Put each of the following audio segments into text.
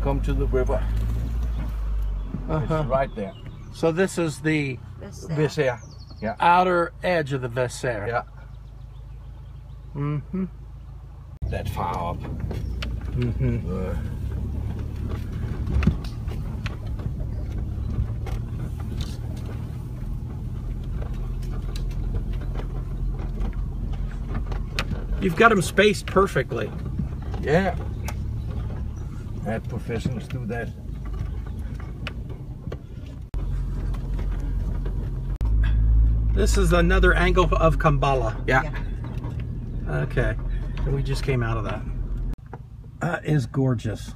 and come to the river. Uh-huh. It's right there. So this is the That's there. Yeah. outer edge of the Vézère. Yeah. Mm-hmm. That far up. Mm-hmm. Uh, You've got them spaced perfectly. yeah. Had professionals do that. This is another angle of Kambala. Yeah. Yeah. Okay. And we just came out of that. That is gorgeous.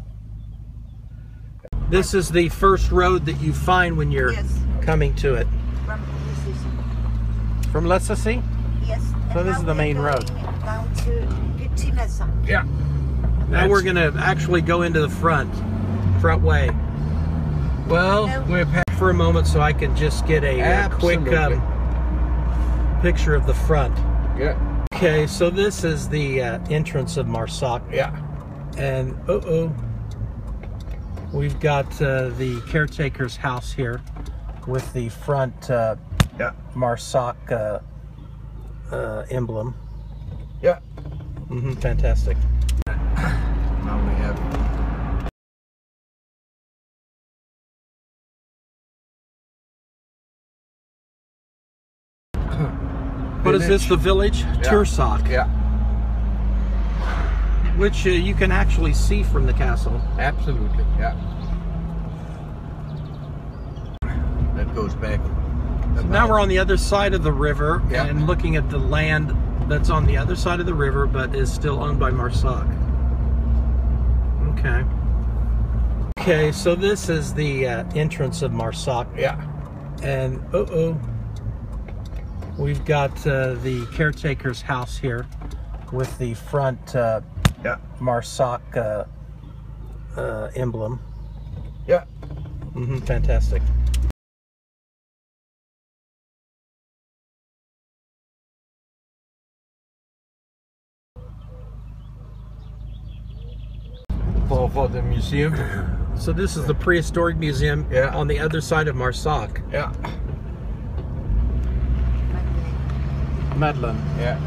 This is the first road that you find when you're Yes. coming to it. From this From Les Eyzies? yes. So and this is the main road. Down to Pitinesa. Yeah. Now we're going to actually go into the front, front way. Well, No. We're pa- for a moment so I can just get a, uh quick um, picture of the front. Yeah. Okay, so this is the uh, entrance of Marsac. Yeah. And uh oh, we've got uh, the caretaker's house here with the front uh, Yeah. Marsac uh, uh, emblem. Yeah. Mm -hmm, fantastic. Now we have What is this? The village Yeah. Tursak, Yeah. which uh, you can actually see from the castle. Absolutely. Yeah. That goes back. Now we're on the other side of the river Yeah. and looking at the land that's on the other side of the river but is still owned by Marsac. Okay. Okay, so this is the uh, entrance of Marsac. Yeah. And uh oh, we've got uh, the caretaker's house here with the front uh, Yeah. Marsac uh, uh, emblem. Yeah. Mm -hmm, fantastic. For for the museum. So this is the prehistoric museum Yeah. on the other side of Marsac. Yeah. Madeleine. Yeah.